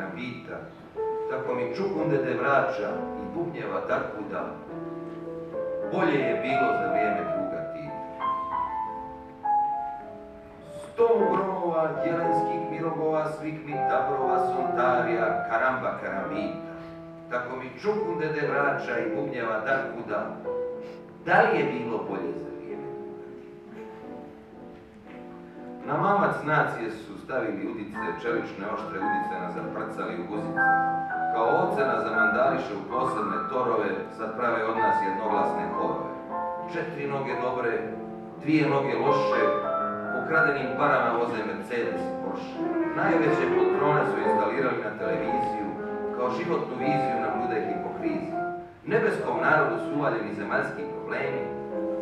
karambita, tako mi čukunde de vraća i bubnjeva da. Bolje je bilo za vrijeme druga Tita. Sto gromova, jelenskih mirogova, svih mi tabrova, sontarija, karamba karambita, tako mi čukunde de vraća i bubnjeva da. Da li je bilo bolje za Na mamac nacije su stavili udice, čelične oštre udice na zaprcali u guzice. Kao ovce na zamandališe u posebne torove, sad prave od nas jednoglasne horove. Četiri noge dobre, dvije noge loše, ukradenim parama voze Mercedes i Porsche. Najveće poltrone su instalirali na televiziju, kao životnu viziju nam nude hipokrizi. Nebeskom narodu su uvaljeni zemaljski problemi,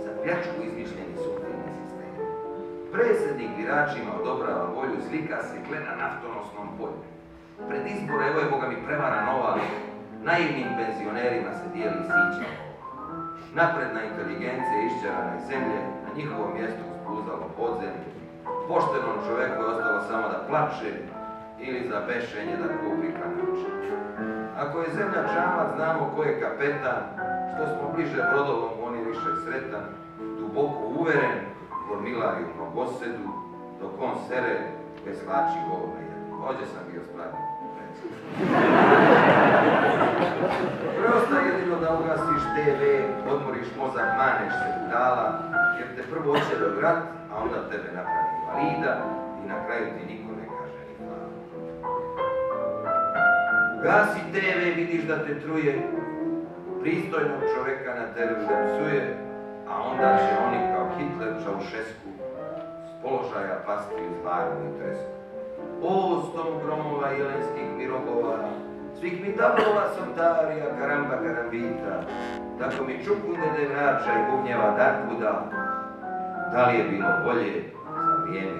za pljačku izmišljeni su Predsjednik biračima odobrava volju, slika se kle na naftonosnom polju. Pred izbore, evo je Boga mi prevara nova, naivnim penzionerima se dijeli sića. Napredna inteligencija išćerana iz zemlje, na njihovom mjestu spuzalo podzemlje. Poštenom čovjeku je ostalo samo da plače ili za bešenje da kupi kanače. Ako je zemlja čamac, znamo ko je kapetan, što smo bliže brodovom, on je više sretan, duboko uveren, kormilari u nogosedu, dok on sere bez hlači golove jednu. Ođe sam bio spravio. Preostaje jedino da ugasiš TV, odmoriš mozak, maneš se budala, jer te prvo očeve vrat, a onda tebe napravi invalida i na kraju ti niko ne kaže ni hvala. Ugasi TV, vidiš da te truje, pristojnog čoveka na teru psuje, a onda će oni kao Hitler Čaušesku s položaja pasti iz varnu i tresku. O, stom gromova jelenskih mirogova, svih mi dablova sontarija, karamba karambita, tako mi čukunde de vraća i bubnjeva darkuda, da li je bilo bolje za vrijeme